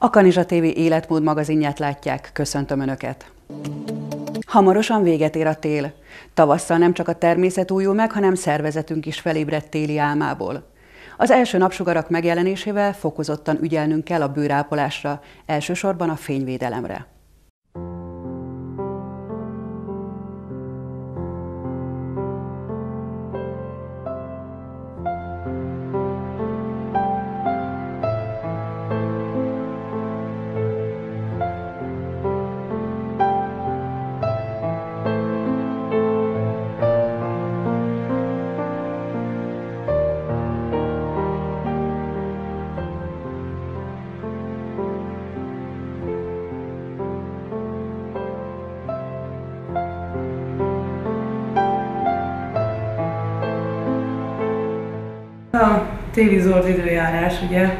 A Kanizsa TV életmód magazinját látják. Köszöntöm Önöket! Hamarosan véget ér a tél. Tavasszal nem csak a természet újul meg, hanem szervezetünk is felébredt téli álmából. Az első napsugarak megjelenésével fokozottan ügyelnünk kell a bőrápolásra, elsősorban a fényvédelemre. Téli zord időjárás, ugye,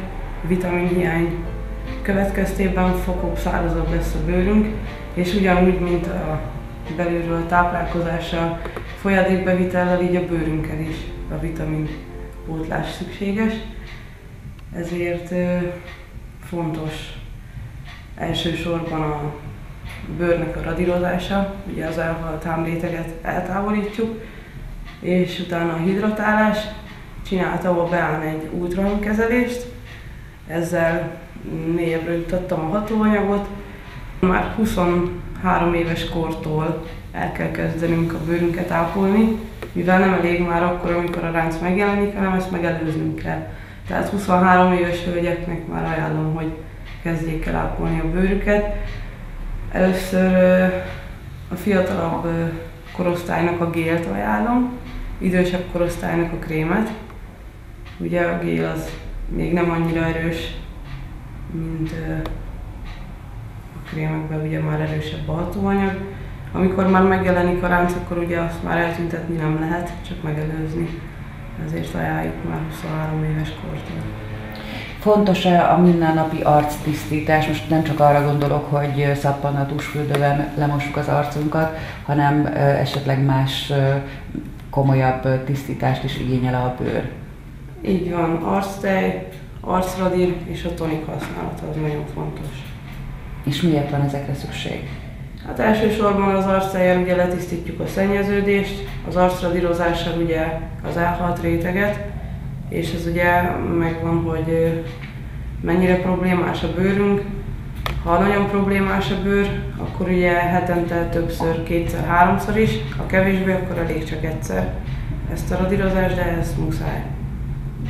vitaminhiány következtében fokóbb, szárazabb lesz a bőrünk, és ugyanúgy, mint a belülről a táplálkozással, folyadékbevitellel, így a bőrünkkel is a vitamin pótlás szükséges. Ezért fontos elsősorban a bőrnek a radírozása, ugye az elhalt hámréteget eltávolítjuk, és utána a hidratálás, csináltam a Beán egy ultrahangkezelést, ezzel mélyebbre jutottam a hatóanyagot. Már 23 éves kortól el kell kezdenünk a bőrünket ápolni, mivel nem elég már akkor, amikor a ránc megjelenik, hanem ezt megelőznünk kell. Tehát 23 éves hölgyeknek már ajánlom, hogy kezdjék el ápolni a bőrüket. Először a fiatalabb korosztálynak a gélt ajánlom, idősebb korosztálynak a krémet, Ugye a gél az még nem annyira erős, mint a krémekben ugye már erősebb a hatóanyag. Amikor már megjelenik a ránc, akkor ugye azt már eltüntetni nem lehet, csak megelőzni. Ezért ajánljuk már 23 éves kortól. Fontos-e a mindennapi arctisztítás? Most nem csak arra gondolok, hogy szappannal, tusfürdővel lemossuk az arcunkat, hanem esetleg más komolyabb tisztítást is igényel a bőr. Így van, arctej, arcradír és a tonik használata az nagyon fontos. És miért van ezekre szükség? Hát elsősorban az arctejjel ugye letisztítjuk a szennyeződést, az arcradírozással ugye az elhalt réteget, és ez ugye megvan, hogy mennyire problémás a bőrünk. Ha nagyon problémás a bőr, akkor ugye hetente többször, kétszer, háromszor is, ha kevésbé, akkor elég csak egyszer ezt a radírozást, de ez muszáj.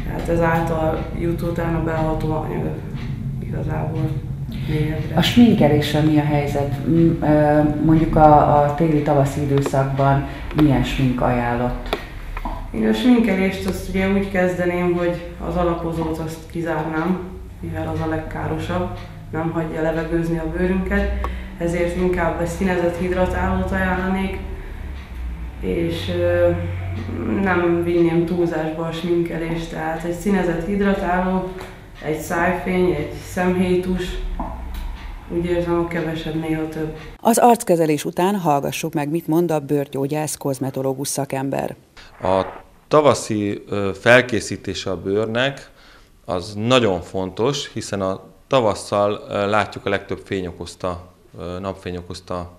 Tehát ezáltal jut utána be a anyag igazából. A sminkeléssel mi a helyzet? Mondjuk a, a téli-tavaszi időszakban milyen smink ajánlott? Én a sminkelést azt ugye úgy kezdeném, hogy az alapozót azt kizárnám, mivel az a legkárosabb, nem hagyja levegőzni a bőrünket, ezért inkább egy színezett hidratálót ajánlanék, és nem vinném túlzásba a sminkelést, tehát egy színezett hidratáló, egy szájfény, egy szemhétus, úgy érzem, a kevesebb, néha több. Az arckezelés után hallgassuk meg, mit mond a bőrgyógyász kozmetológus szakember. A tavaszi felkészítése a bőrnek az nagyon fontos, hiszen a tavasszal látjuk a legtöbb fény okozta, napfény okozta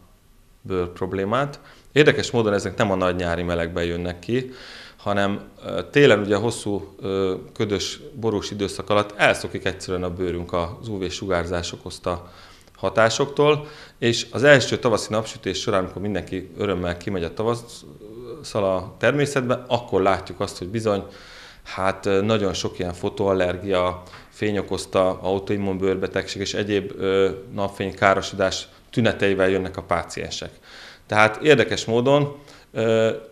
bőr problémát. Érdekes módon ezek nem a nagy nyári melegben jönnek ki, hanem télen ugye hosszú ködös, borús időszak alatt elszokik egyszerűen a bőrünk az UV-sugárzás okozta hatásoktól, és az első tavaszi napsütés során, amikor mindenki örömmel kimegy a tavasszal a természetbe, akkor látjuk azt, hogy bizony, hát nagyon sok ilyen fotoallergia, fény okozta autoimmunbőrbetegség és egyéb napfénykárosodás tüneteivel jönnek a páciensek. Tehát érdekes módon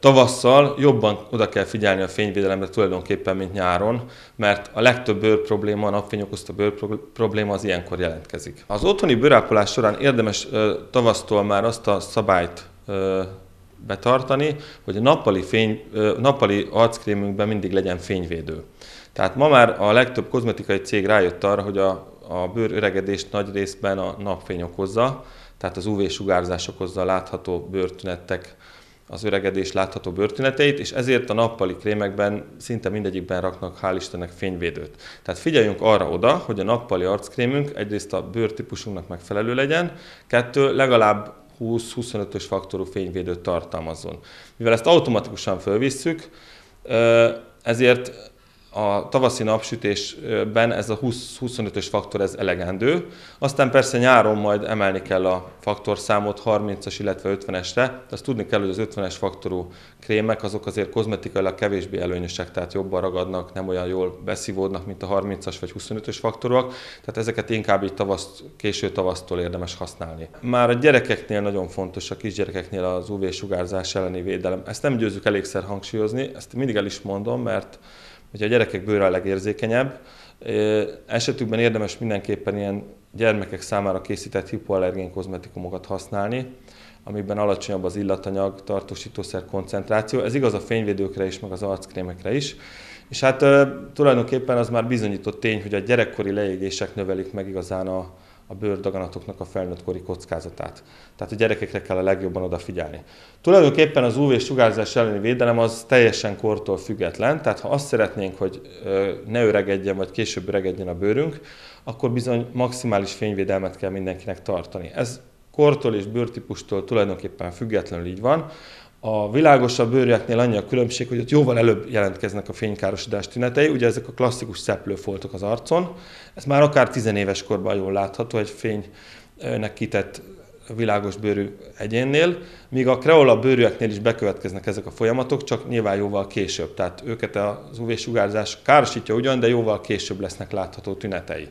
tavasszal jobban oda kell figyelni a fényvédelemre tulajdonképpen, mint nyáron, mert a legtöbb bőr probléma, a napfény okozta bőr probléma az ilyenkor jelentkezik. Az otthoni bőrápolás során érdemes tavasztól már azt a szabályt betartani, hogy a nappali, fény, nappali arckrémünkben mindig legyen fényvédő. Tehát ma már a legtöbb kozmetikai cég rájött arra, hogy a, a bőr öregedést nagy részben a napfény okozza, tehát az UV-sugárzás okozza látható bőrtünetek az öregedés látható bőrtüneteit, és ezért a nappali krémekben szinte mindegyikben raknak hál' Istennek fényvédőt. Tehát figyeljünk arra oda, hogy a nappali arckrémünk egyrészt a bőrtípusunknak megfelelő legyen, kettő, legalább 20-25-ös faktorú fényvédőt tartalmazzon. Mivel ezt automatikusan fölvisszük, ezért a tavaszi napsütésben ez a 20-25-ös faktor ez elegendő. Aztán persze nyáron majd emelni kell a faktorszámot 30-as, illetve 50-esre, de azt tudni kell, hogy az 50-es faktorú krémek azok azért kozmetikailag kevésbé előnyösek, tehát jobban ragadnak, nem olyan jól beszívódnak, mint a 30-as vagy 25-ös faktorúak, tehát ezeket inkább így tavaszt, késő tavasztól érdemes használni. Már a gyerekeknél nagyon fontos, a kisgyerekeknél az UV-sugárzás elleni védelem. Ezt nem győzzük elégszer hangsúlyozni, ezt mindig el is mondom, mert hogy a gyerekek bőre a legérzékenyebb. Esetükben érdemes mindenképpen ilyen gyermekek számára készített hipoallergén kozmetikumokat használni, amiben alacsonyabb az illatanyag, tartósítószer koncentráció. Ez igaz a fényvédőkre is, meg az arckrémekre is. És hát tulajdonképpen az már bizonyított tény, hogy a gyerekkori leégések növelik meg igazán a, a bőrdaganatoknak a felnőttkori kockázatát. Tehát a gyerekekre kell a legjobban odafigyelni. Tulajdonképpen az UV sugárzás elleni védelem az teljesen kortól független, tehát ha azt szeretnénk, hogy ne öregedjen, vagy később öregedjen a bőrünk, akkor bizony maximális fényvédelmet kell mindenkinek tartani. Ez kortól és bőrtípustól tulajdonképpen függetlenül így van. A világosabb bőrűeknél annyi a különbség, hogy ott jóval előbb jelentkeznek a fénykárosodás tünetei, ugye ezek a klasszikus szeplőfoltok az arcon. Ez már akár tizenéves korban jól látható egy fénynek kitett világos bőrű egyénnél, míg a kreola bőrűeknél is bekövetkeznek ezek a folyamatok, csak nyilván jóval később. Tehát őket az UV-sugárzás károsítja ugyan, de jóval később lesznek látható tünetei.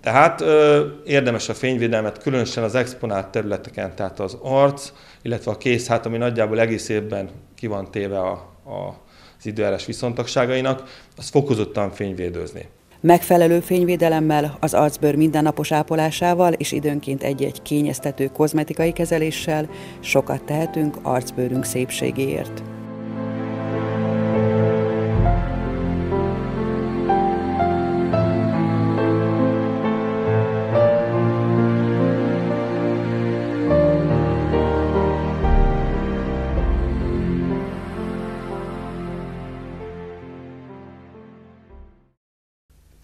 Tehát ö, érdemes a fényvédelmet, különösen az exponált területeken, tehát az arc, illetve a kész, hát ami nagyjából egész évben ki van téve a, a, az időjárás viszontagságainak, az fokozottan fényvédőzni. Megfelelő fényvédelemmel, az arcbőr mindennapos ápolásával és időnként egy-egy kényeztető kozmetikai kezeléssel sokat tehetünk arcbőrünk szépségéért.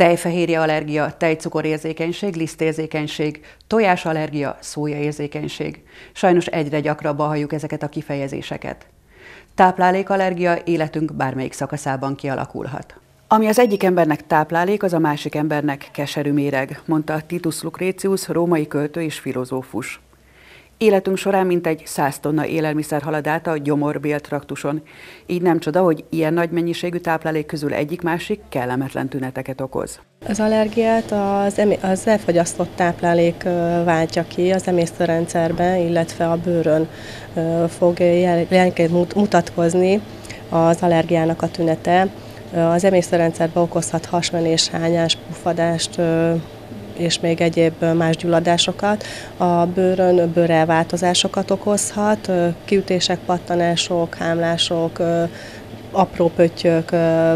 Tejfehérje allergia, tejcukorérzékenység, lisztérzékenység, tojásallergia, szójaérzékenység. Sajnos egyre gyakrabban halljuk ezeket a kifejezéseket. Táplálékallergia életünk bármelyik szakaszában kialakulhat. Ami az egyik embernek táplálék, az a másik embernek keserű méreg, mondta Titus Lucretius, római költő és filozófus. Életünk során mintegy 100 tonna élelmiszer halad át a gyomor-béltraktuson. Így nem csoda, hogy ilyen nagy mennyiségű táplálék közül egyik-másik kellemetlen tüneteket okoz. Az allergiát az, az elfogyasztott táplálék váltja ki az emésztőrendszerben, illetve a bőrön fog jelenként mutatkozni az allergiának a tünete. Az emésztőrendszerben okozhat hasmenés, hányás, pufadást, és még egyéb más gyulladásokat. A bőrön bőrelváltozásokat okozhat, kiütések, pattanások, hámlások, apró pöttyök,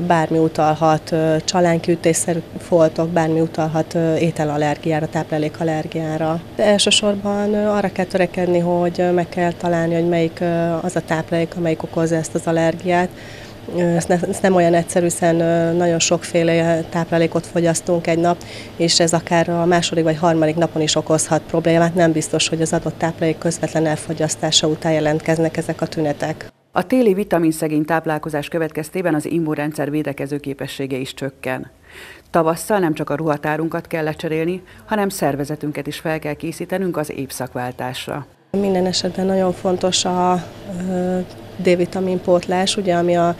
bármi utalhat, csalánkiütésszerű foltok, bármi utalhat ételallergiára, táplálékallergiára. De elsősorban arra kell törekedni, hogy meg kell találni, hogy melyik az a táplálék, amelyik okozza ezt az allergiát, ez nem olyan egyszerű, hiszen nagyon sokféle táplálékot fogyasztunk egy nap, és ez akár a második vagy harmadik napon is okozhat problémát. Nem biztos, hogy az adott táplálék közvetlen elfogyasztása után jelentkeznek ezek a tünetek. A téli vitaminszegény táplálkozás következtében az immunrendszer védekező képessége is csökken. Tavasszal nem csak a ruhatárunkat kell lecserélni, hanem szervezetünket is fel kell készítenünk az évszakváltásra. Minden esetben nagyon fontos a D-vitamin pótlás, ugye, ami a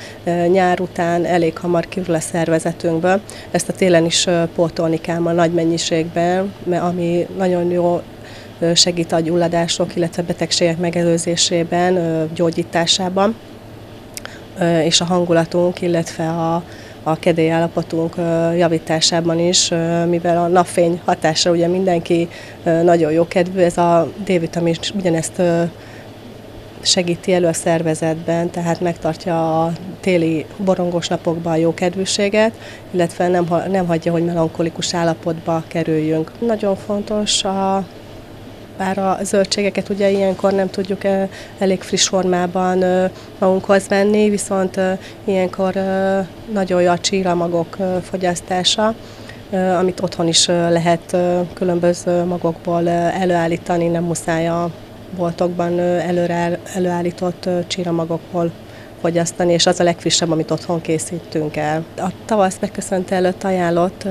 nyár után elég hamar kívül a szervezetünkből. Ezt a télen is pótolni kell a nagy mennyiségben, ami nagyon jó segít a gyulladások, illetve betegségek megelőzésében, gyógyításában, és a hangulatunk, illetve a, a kedélyállapotunk javításában is, mivel a napfény hatása ugye mindenki nagyon jó kedvű, ez a D-vitamin ugyanezt segíti elő a szervezetben, tehát megtartja a téli borongos napokban a jó kedvűséget, illetve nem, nem hagyja, hogy melankolikus állapotba kerüljünk. Nagyon fontos a bár a zöldségeket ugye ilyenkor nem tudjuk elég friss formában magunkhoz venni, viszont ilyenkor nagyon jó a csíramagok fogyasztása, amit otthon is lehet különböző magokból előállítani, nem muszáj a boltokban előre, előállított csíramagokból fogyasztani, és az a legfrissebb, amit otthon készítünk el. A tavasz megköszönte előtt ajánlott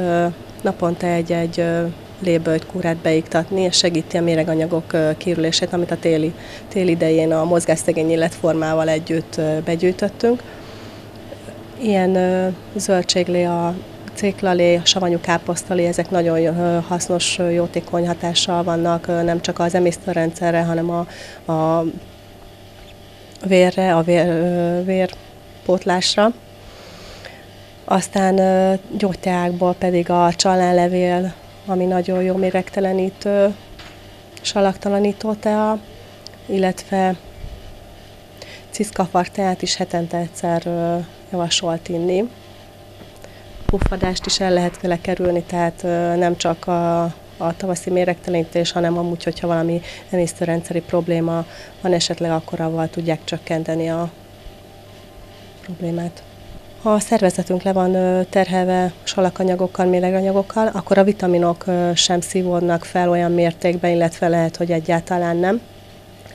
naponta egy-egy lébölgykúrát beiktatni, és segíti a méreganyagok kiürülését, amit a téli, téli idején a mozgásszegény illetformával együtt begyűjtöttünk. Ilyen zöldséglé, a céklalé, savanyú káposztalé, ezek nagyon hasznos, jótékony hatással vannak nem csak az emésztőrendszerre, hanem a, a vérre, a vér, vérpótlásra. Aztán gyógyteákból pedig a csalánlevél, ami nagyon jó méregtelenítő, salaktalanító tea, illetve ciszkafarteát is hetente egyszer javasolt inni. Puffadást is el lehet vele kerülni, tehát nem csak a, a tavaszi méregtelenítés, hanem amúgy, hogyha valami emésztőrendszeri probléma van esetleg, akkor avval tudják csökkenteni a problémát. Ha a szervezetünk le van terhelve salakanyagokkal, méreganyagokkal, akkor a vitaminok sem szívódnak fel olyan mértékben, illetve lehet, hogy egyáltalán nem.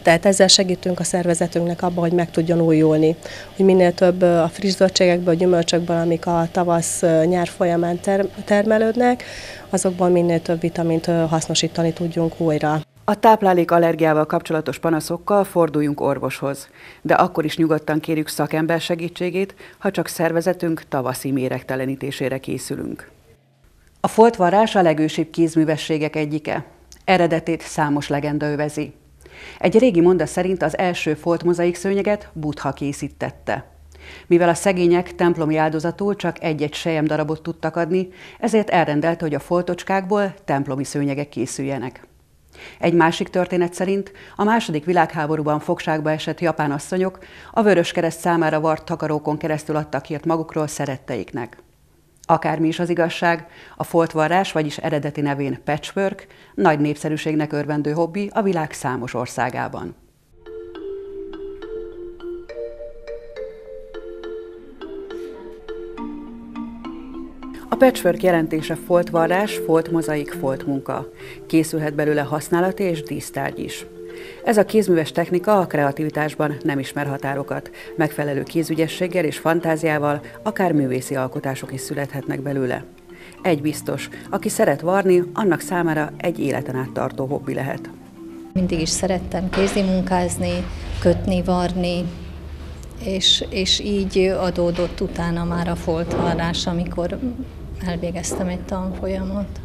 Tehát ezzel segítünk a szervezetünknek abban, hogy meg tudjon újulni. Hogy minél több a friss zöldségekből, gyümölcsökből, amik a tavasz-nyár folyamán termelődnek, azokból minél több vitamint hasznosítani tudjunk újra. A táplálék allergiával kapcsolatos panaszokkal forduljunk orvoshoz, de akkor is nyugodtan kérjük szakember segítségét, ha csak szervezetünk tavaszi méregtelenítésére készülünk. A foltvarrás a legősibb kézművességek egyike. Eredetét számos legenda övezi. Egy régi monda szerint az első folt mozaik szőnyeget Buddha készítette. Mivel a szegények templomi áldozatul csak egy-egy sejem darabot tudtak adni, ezért elrendelte, hogy a foltocskákból templomi szőnyegek készüljenek. Egy másik történet szerint a második világháborúban fogságba esett japán asszonyok a vörös kereszt számára vart takarókon keresztül adtak hírt magukról szeretteiknek. Akármi is az igazság, a foltvarrás, vagyis eredeti nevén patchwork, nagy népszerűségnek örvendő hobbi a világ számos országában. A patchwork jelentése foltvarrás, foltmozaik, foltmunka. Készülhet belőle használati és dísztárgy is. Ez a kézműves technika a kreativitásban nem ismer határokat. Megfelelő kézügyességgel és fantáziával akár művészi alkotások is születhetnek belőle. Egy biztos, aki szeret varni, annak számára egy életen át tartó hobbi lehet. Mindig is szerettem kézi munkázni, kötni, varni, és, és így adódott utána már a foltvarrás, amikor elvégeztem egy tanfolyamot.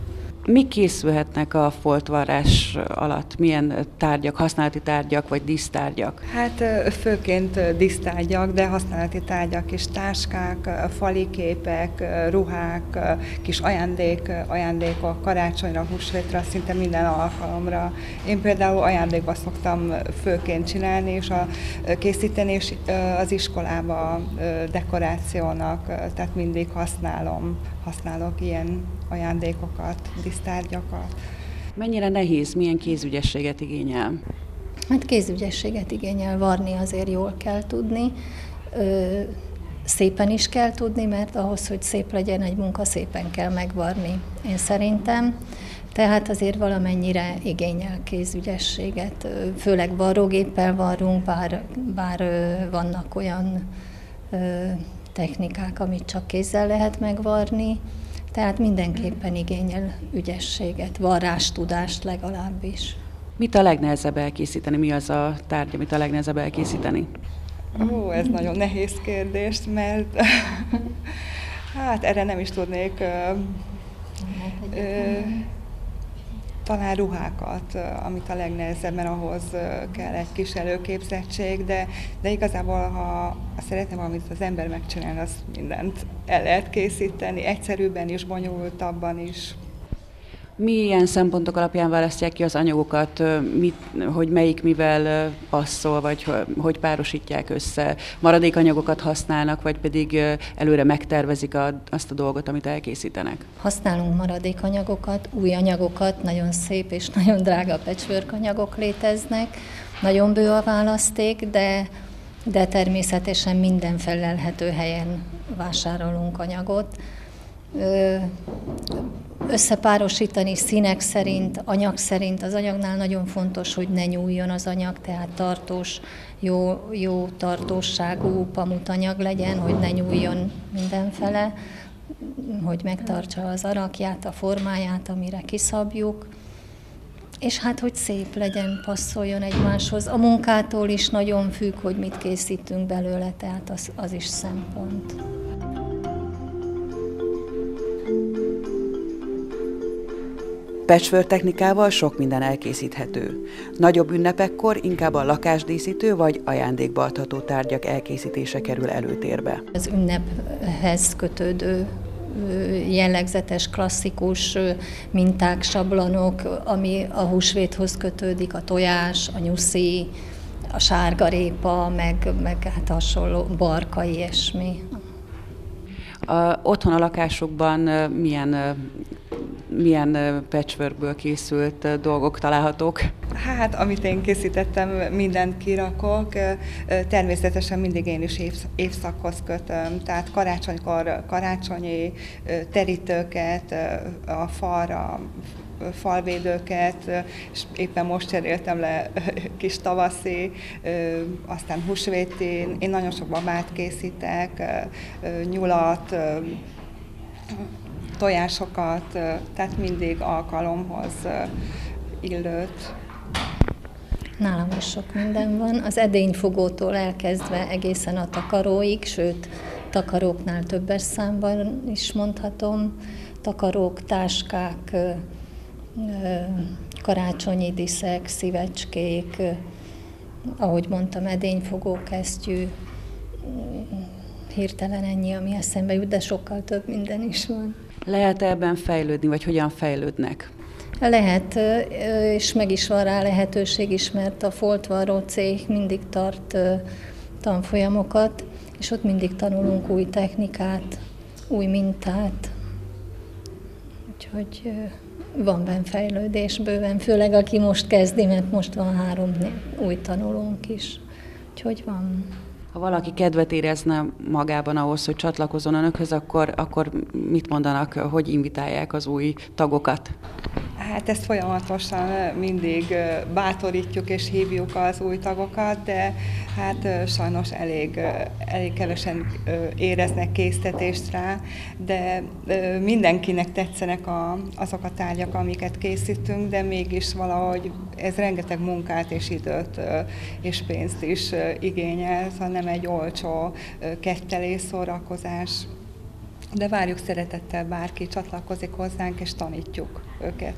Mi készülhetnek a foltvarrás alatt? Milyen tárgyak, használati tárgyak vagy dísztárgyak? Hát főként dísztárgyak, de használati tárgyak is, táskák, fali képek, ruhák, kis ajándék, ajándékok, karácsonyra, húsvétra, szinte minden alkalomra. Én például ajándékba szoktam főként csinálni, és a, készíteni, és az iskolába dekorációnak, tehát mindig használom, használok ilyen ajándékokat, disztárgyakat. Mennyire nehéz, milyen kézügyességet igényel? Hát kézügyességet igényel, varni azért jól kell tudni. Ö, szépen is kell tudni, mert ahhoz, hogy szép legyen egy munka, szépen kell megvarni, én szerintem. Tehát azért valamennyire igényel kézügyességet, főleg varrógéppel varrunk, bár, bár vannak olyan technikák, amit csak kézzel lehet megvarni, tehát mindenképpen igényel ügyességet, varrástudást legalábbis. Mit a legnehezebb elkészíteni? Mi az a tárgy, amit a legnehezebb elkészíteni? Ó, ez nagyon nehéz kérdés, mert hát erre nem is tudnék ö, ö, talán ruhákat, amit a legnehezebb, mert ahhoz kell egy kis előképzettség, de, de igazából, ha szeretne valamit az ember megcsinálni, az mindent el lehet készíteni, egyszerűbben is, bonyolultabban is. Milyen szempontok alapján választják ki az anyagokat, mit, hogy melyik mivel passzol, vagy hogy párosítják össze? Maradék anyagokat használnak, vagy pedig előre megtervezik a, azt a dolgot, amit elkészítenek? Használunk maradék anyagokat, új anyagokat, nagyon szép és nagyon drága patchwork anyagok léteznek, nagyon bő a választék, de, de természetesen minden felelhető helyen vásárolunk anyagot összepárosítani színek szerint, anyag szerint. Az anyagnál nagyon fontos, hogy ne nyúljon az anyag, tehát tartós, jó, jó tartóságú pamutanyag legyen, hogy ne nyúljon mindenfele, hogy megtartsa az arakját, a formáját, amire kiszabjuk. És hát, hogy szép legyen, passzoljon egymáshoz. A munkától is nagyon függ, hogy mit készítünk belőle, tehát az, az is szempont. Patchwork technikával sok minden elkészíthető. Nagyobb ünnepekkor inkább a lakásdíszítő vagy ajándékba adható tárgyak elkészítése kerül előtérbe. Az ünnephez kötődő jellegzetes, klasszikus minták, sablonok, ami a húsvéthoz kötődik, a tojás, a nyuszi, a sárgarépa, meg, meg hát hasonló barka, ilyesmi. A, otthon a lakásokban milyen milyen patchworkből készült dolgok találhatók? Hát, amit én készítettem, mindent kirakok. Természetesen mindig én is évszakhoz kötöm, tehát karácsonykor karácsonyi terítőket, a falra falvédőket, és éppen most cseréltem le kis tavaszi, aztán húsvéti, én nagyon sok babát készítek, nyulat, tojásokat, tehát mindig alkalomhoz illőt. Nálam is sok minden van, az edényfogótól elkezdve egészen a takaróig, sőt, takaróknál többes számban is mondhatom, takarók, táskák, karácsonyi diszek, szívecskék, ahogy mondtam, edényfogó kesztyű, hirtelen ennyi, ami eszembe jut, de sokkal több minden is van. Lehet ebben fejlődni, vagy hogyan fejlődnek? Lehet, és meg is van rá lehetőség is, mert a Foltvarró cég mindig tart tanfolyamokat, és ott mindig tanulunk új technikát, új mintát. Úgyhogy van benne fejlődés bőven, főleg aki most kezdi, mert most van három új tanulónk is. Úgyhogy van. Ha valaki kedvet érezne magában ahhoz, hogy csatlakozzon önökhöz, akkor, akkor mit mondanak, hogy invitálják az új tagokat? Hát ezt folyamatosan mindig bátorítjuk és hívjuk az új tagokat, de hát sajnos elég, elég kevesen éreznek késztetést rá, de mindenkinek tetszenek a, azok a tárgyak, amiket készítünk, de mégis valahogy ez rengeteg munkát és időt és pénzt is igényel, szóval nem egy olcsó kettelés szórakozás. De várjuk szeretettel bárki csatlakozik hozzánk, és tanítjuk őket.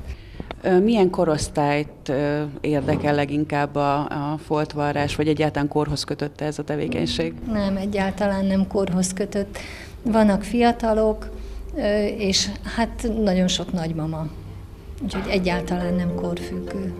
Milyen korosztályt érdekel leginkább a, a foltvarrás, vagy egyáltalán korhoz kötötte ez a tevékenység? Nem, egyáltalán nem korhoz kötött. Vannak fiatalok, és hát nagyon sok nagymama. Úgyhogy egyáltalán nem korfüggő.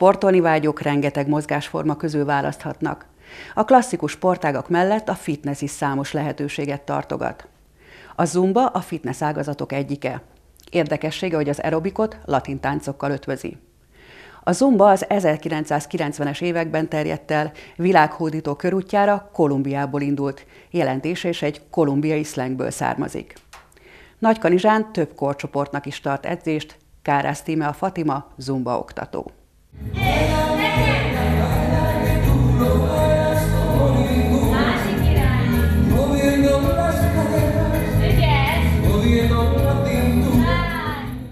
Sportolni vágyók rengeteg mozgásforma közül választhatnak. A klasszikus sportágak mellett a fitness is számos lehetőséget tartogat. A zumba a fitness ágazatok egyike. Érdekessége, hogy az aerobikot latin táncokkal ötvözi. A zumba az 1990-es években terjedt el, világhódító körútjára Kolumbiából indult, jelentése is egy kolumbiai szlengből származik. Nagykanizsán több korcsoportnak is tart edzést, Kárász Tíme a Fatima zumba oktató.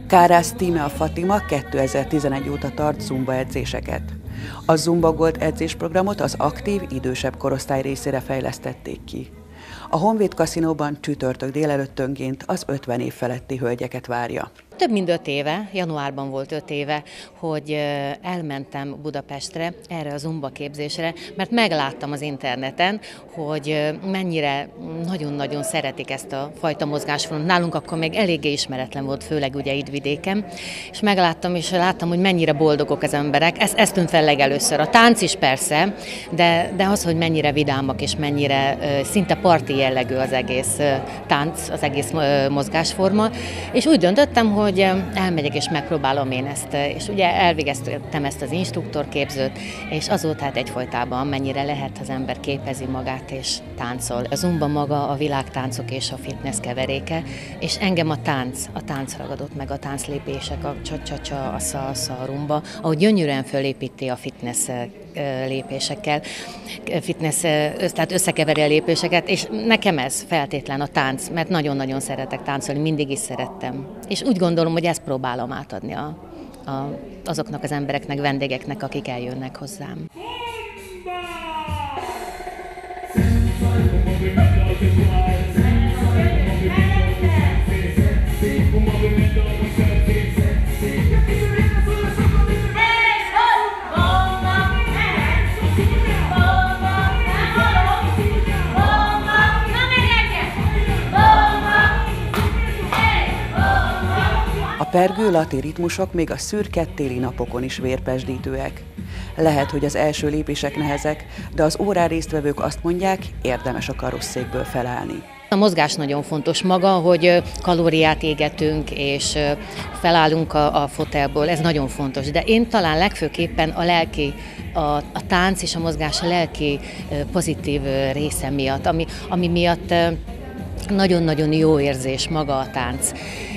Kárász Tíme a Fatima 2011 óta tart zumba edzéseket. A Zumba Gold edzésprogramot az aktív, idősebb korosztály részére fejlesztették ki. A Honvéd kaszinóban csütörtök délelőttönként az 50 év feletti hölgyeket várja. Több mint öt éve, januárban volt öt éve, hogy elmentem Budapestre erre a zumba képzésre, mert megláttam az interneten, hogy mennyire nagyon-nagyon szeretik ezt a fajta mozgásformát. Nálunk akkor még eléggé ismeretlen volt, főleg ugye itt vidéken, és megláttam, és láttam, hogy mennyire boldogok az emberek. Ez, ez tűnt fel legelőször. A tánc is persze, de, de az, hogy mennyire vidámak, és mennyire szinte parti jellegű az egész tánc, az egész mozgásforma, és úgy döntöttem, hogy elmegyek és megpróbálom én ezt, és ugye elvégeztem ezt az instruktorképzőt, és azóta hát egyfolytában mennyire lehet az ember képezi magát és táncol. A zumba maga a világtáncok és a fitness keveréke, és engem a tánc, a tánc ragadott meg, a tánclépések, a csacsacsa, a szalsza, a rumba, ahogy gyönyörűen fölépíti a fitness lépésekkel, fitness, tehát összekeveri a lépéseket, és nekem ez feltétlen a tánc, mert nagyon-nagyon szeretek táncolni, mindig is szerettem. És úgy gondolom, hogy ezt próbálom átadni a, a, azoknak az embereknek, vendégeknek, akik eljönnek hozzám. Pergő lati ritmusok még a szürke téli napokon is vérpesdítőek. Lehet, hogy az első lépések nehezek, de az órán résztvevők azt mondják, érdemes a karosszékből felállni. A mozgás nagyon fontos maga, hogy kalóriát égetünk, és felállunk a, a fotelból, ez nagyon fontos. De én talán legfőképpen a lelki, a, a tánc és a mozgás a lelki pozitív része miatt, ami, ami miatt nagyon-nagyon jó érzés maga a tánc.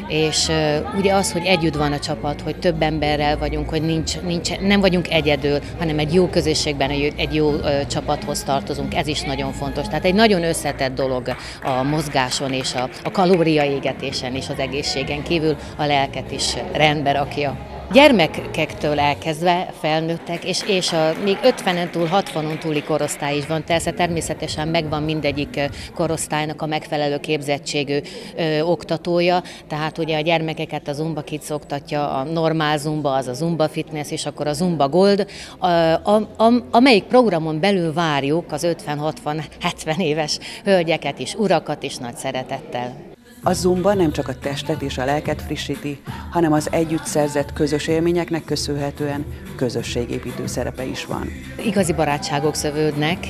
És uh, ugye az, hogy együtt van a csapat, hogy több emberrel vagyunk, hogy nincs, nincs, nem vagyunk egyedül, hanem egy jó közösségben, egy, egy jó uh, csapathoz tartozunk, ez is nagyon fontos. Tehát egy nagyon összetett dolog a mozgáson és a, a kalóriaégetésen és az egészségen kívül. A lelket is rendbe rakja gyermekektől elkezdve felnőttek, és, és a, még 50-en túl, 60-on túli korosztály is van, persze természetesen megvan mindegyik korosztálynak a megfelelő képzettségű ö, oktatója, tehát ugye a gyermekeket a Zumba Kids oktatja, a normál Zumba, az a Zumba Fitness, és akkor a Zumba Gold, a, a, a, amelyik programon belül várjuk az 50-60-70 éves hölgyeket is, urakat is nagy szeretettel. A zumba nem csak a testet és a lelket frissíti, hanem az együtt szerzett közös élményeknek köszönhetően közösségépítő szerepe is van. Igazi barátságok szövődnek,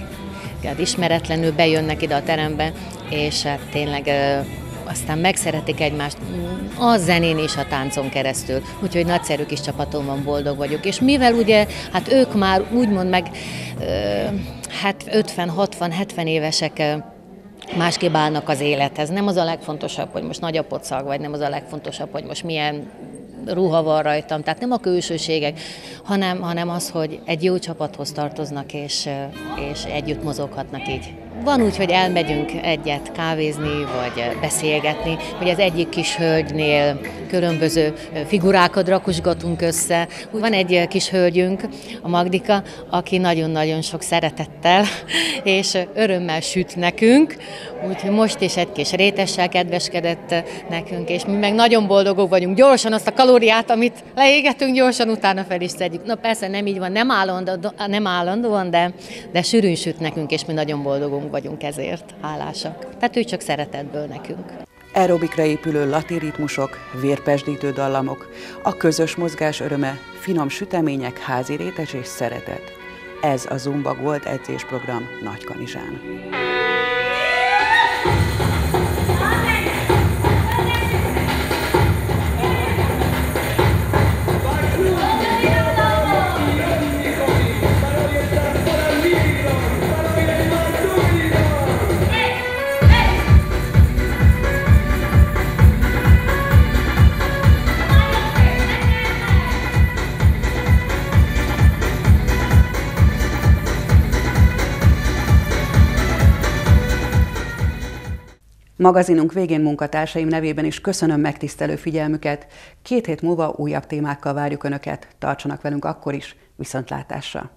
ismeretlenül bejönnek ide a terembe, és hát tényleg aztán megszeretik egymást a zenén és a táncon keresztül. Úgyhogy nagyszerű kis csapatom van, boldog vagyok. És mivel ugye, hát ők már úgymond meg, hát 50-60-70 évesek, másképp állnak az élethez. Nem az a legfontosabb, hogy most nagy a vagy nem az a legfontosabb, hogy most milyen ruha van rajtam, tehát nem a külsőségek, hanem, hanem az, hogy egy jó csapathoz tartoznak, és, és együtt mozoghatnak így. Van úgy, hogy elmegyünk egyet kávézni, vagy beszélgetni, hogy az egyik kis hölgynél különböző figurákat rakusgatunk össze. Van egy kis hölgyünk, a Magdika, aki nagyon-nagyon sok szeretettel és örömmel süt nekünk, úgyhogy most is egy kis rétessel kedveskedett nekünk, és mi meg nagyon boldogok vagyunk. Gyorsan azt a kalóriát, amit leégetünk, gyorsan utána fel is szedjük. Na persze nem így van, nem, állandó, nem állandóan, de, de sűrűn süt nekünk, és mi nagyon boldogunk vagyunk ezért, hálásak. Tehát ő csak szeretetből nekünk. Aerobikra épülő latiritmusok, vérpesdítő dallamok, a közös mozgás öröme, finom sütemények, házi rétes és szeretet. Ez a Zumba Gold edzésprogram Nagykanizsán. Magazinunk végén munkatársaim nevében is köszönöm megtisztelő figyelmüket. Két hét múlva újabb témákkal várjuk Önöket. Tartsanak velünk akkor is, viszontlátásra!